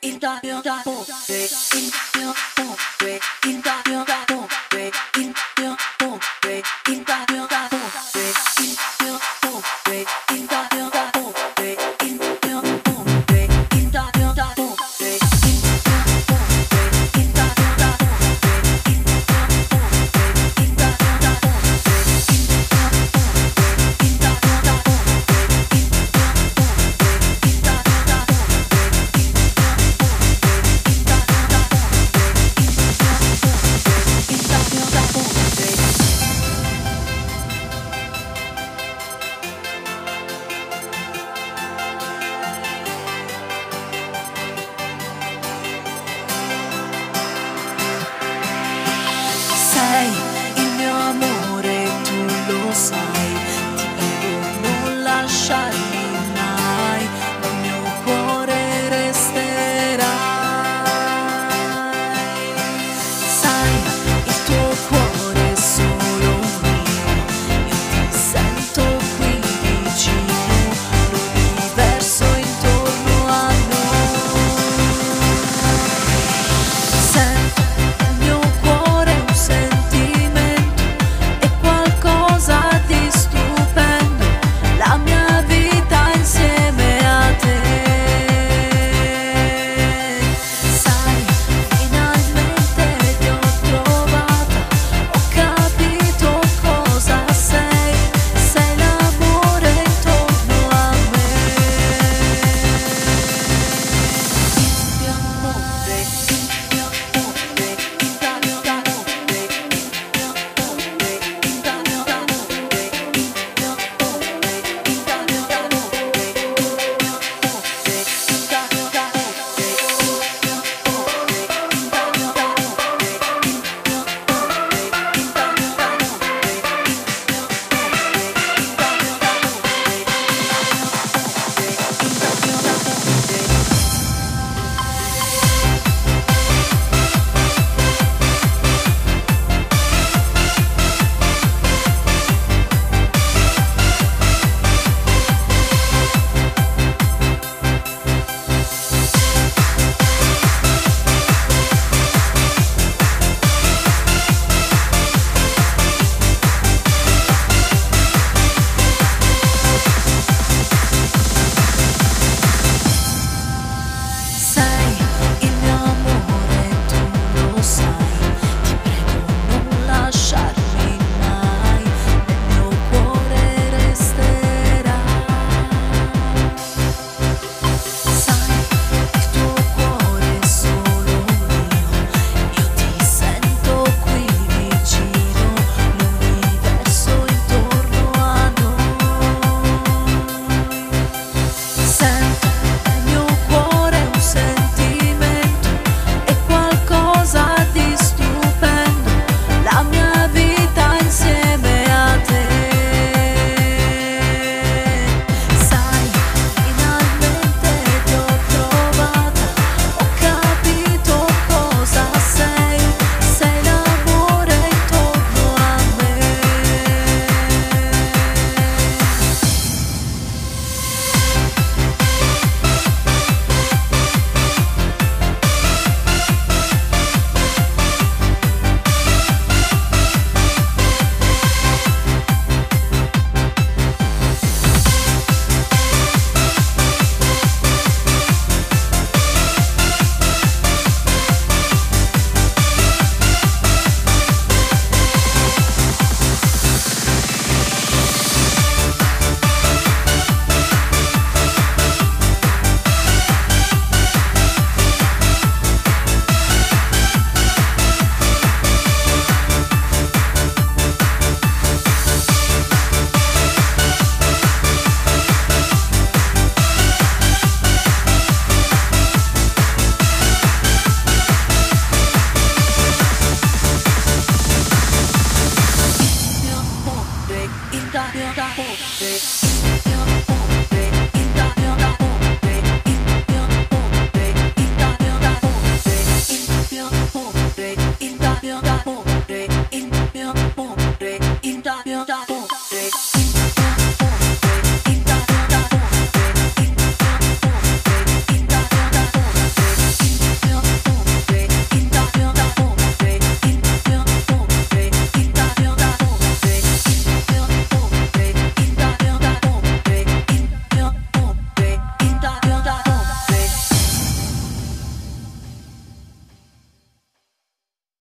Insta, da da da da